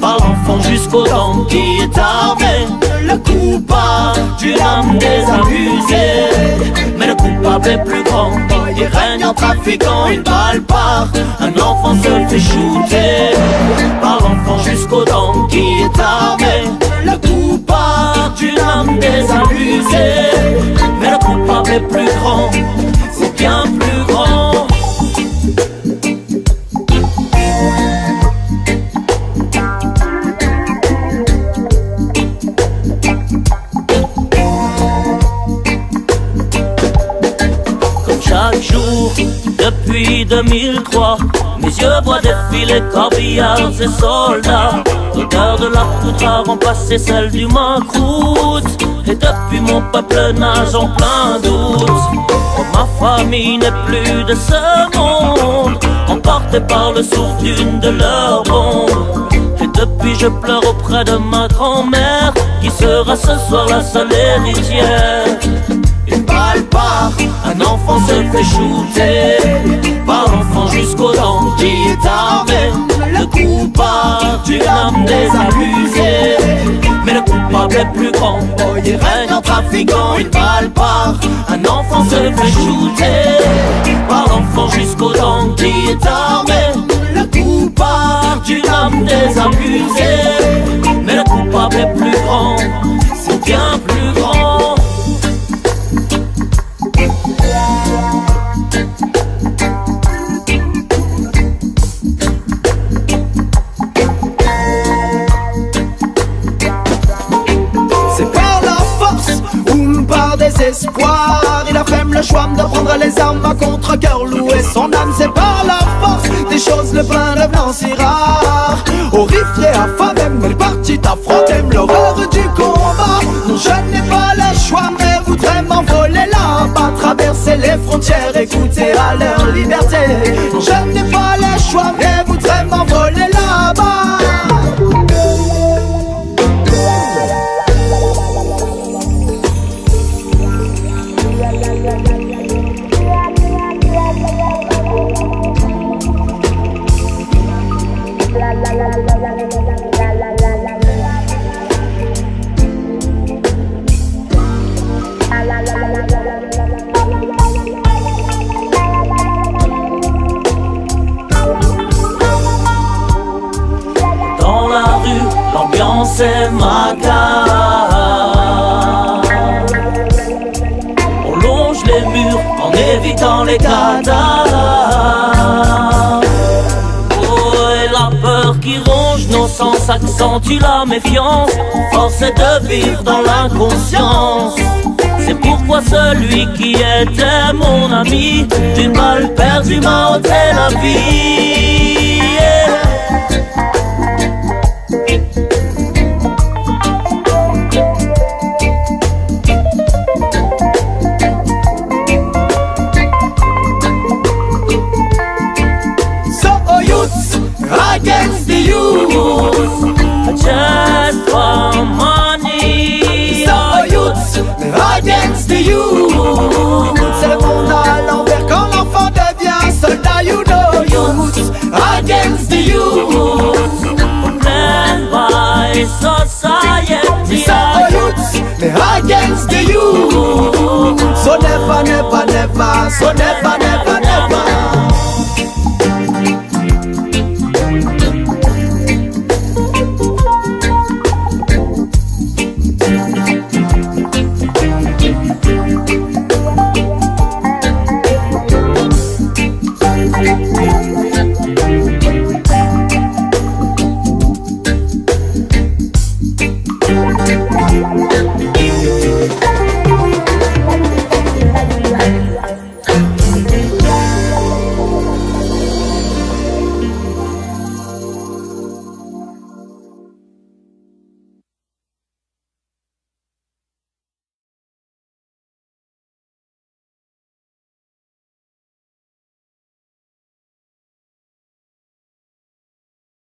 par l'enfant jusqu'au temps qui est armé. Le coupable d'une âme désamusée, mais le coupable est plus grand. Il règne en trafiquant une balle par un enfant se fait shooter par l'enfant jusqu'au temps qui est armé. Le coupable d'une âme désamusée, mais le coupable est plus grand. 2003 Mes yeux voient défiler corbillards et soldats. L'odeur de la poudre a remplacé celle du macroute. Et depuis mon peuple nage en plein doute. Ma famille n'est plus de ce monde Emportée par le souffle d'une de leurs bombes. Et depuis je pleure auprès de ma grand-mère Qui sera ce soir la seule héritière se fait shooter par l'enfant jusqu'aux dents qui est armé. Le coupable du l'âme des abusés. Mais le coupable est plus grand. Il règne en trafiquant une balle par. Un enfant se fait shooter par l'enfant jusqu'aux dents qui est armé. Le coupable du l'âme des abusés. Choix de prendre les armes à contre-cœur Louer son âme c'est par la force Des choses le pain devenant si rare Horrifié, affamé, mais parti t'affronter l'horreur du combat. Non je n'ai pas le choix mais voudrais m'envoler là-bas Traverser les frontières. Et goûter à leur liberté. Non je n'ai pas le choix mais c'est ma On longe les murs en évitant les cadavres. Oh, et la peur qui ronge nos sens accentue la méfiance. Force est de vivre dans l'inconscience. C'est pourquoi celui qui était mon ami, d'une balle perdue m'a ôté la vie. So that's